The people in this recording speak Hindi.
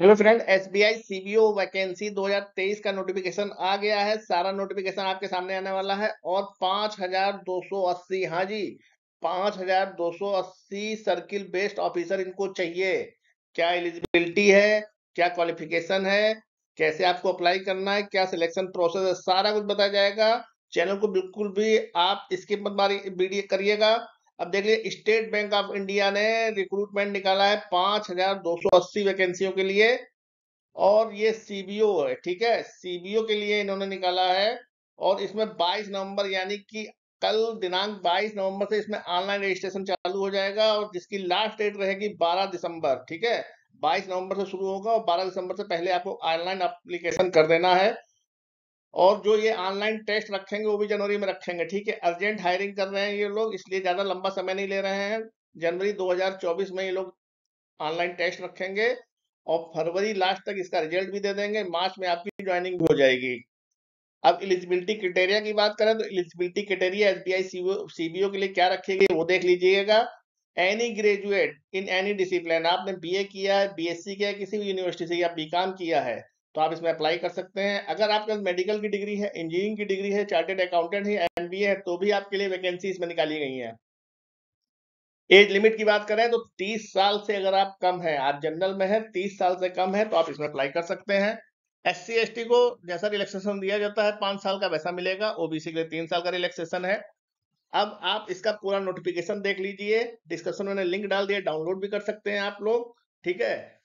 Hello friend S B I CBO vacancy 2023 का नोटिफिकेशन आ गया है। सारा नोटिफिकेशन आपके सामने आने वाला है। और 5280 हाँ जी 5280 सर्किल बेस्ड ऑफिसर इनको चाहिए। क्या एलिजिबिलिटी है? क्या क्वालिफिकेशन है? कैसे आपको अप्लाई करना है? क्या सिलेक्शन प्रोसेस है? सारा कुछ बताया जाएगा। चैनल को बिल्कुल भी आप स्किप मत वीडियो करिएगा। अब देख लीजिए, स्टेट बैंक ऑफ़ इंडिया ने रिक्रूटमेंट निकाला है पाँच हज़ार दो सौ अस्सी वैकेंसियों के लिए और ये सीबीओ है, ठीक है? सीबीओ के लिए इन्होंने निकाला है और इसमें 22 नवंबर, यानी कि कल दिनांक 22 नवंबर से इसमें ऑनलाइन रजिस्ट्रेशन चालू हो जाएगा और जिसकी लास्ट डेट रहेगी 12 दिसंबर, ठीक है? 22 नवंबर से शुरू होगा और 12 दिसंबर से पहले आपको ऑनलाइन एप्लीकेशन कर देना है। और जो ये ऑनलाइन टेस्ट रखेंगे, वो भी जनवरी में रखेंगे, ठीक है? अर्जेंट हायरिंग कर रहे हैं ये लोग, इसलिए ज़्यादा लंबा समय नहीं ले रहे हैं। जनवरी 2024 में ये लोग ऑनलाइन टेस्ट रखेंगे और फरवरी लास्ट तक इसका रिज़ल्ट भी दे देंगे। मार्च में आपकी ज्वाइनिंग भी हो जाएगी। अब एलिजिबिलिटी क्रिटेरिया की बात करें तो eligibility criteria S B I के लिए क्या रखेगी, वो देख लीजिएगा। Any graduate in any discipline आपने बीए किया है बीएससी किया है, किसी भी यूनिवर्सिटी से या बीकॉम किया है तो आप इसमें अप्लाई कर सकते हैं। अगर आपके पास मेडिकल की डिग्री है इंजीनियरिंग की डिग्री है चार्टेड अकाउंटेंट है एमबीए है तो भी आपके लिए वैकेंसी इसमें निकाली गई है। एज लिमिट की बात करें तो 30 साल से अगर आप कम है, आप जनरल में है 30 साल से कम है तो आप इसमें अप्लाई कर सकते हैं। एस सी को जैसा रिलैक्सेशन दिया जाता है, पाँच साल का वैसा मिलेगा ओबीसी के लिए तीन साल का रिलैक्सेशन है। अब आप इसका पूरा नोटिफिकेशन देख लीजिए डिस्कशन में लिंक डाल दिया डाउनलोड भी कर सकते हैं आप लोग, ठीक है?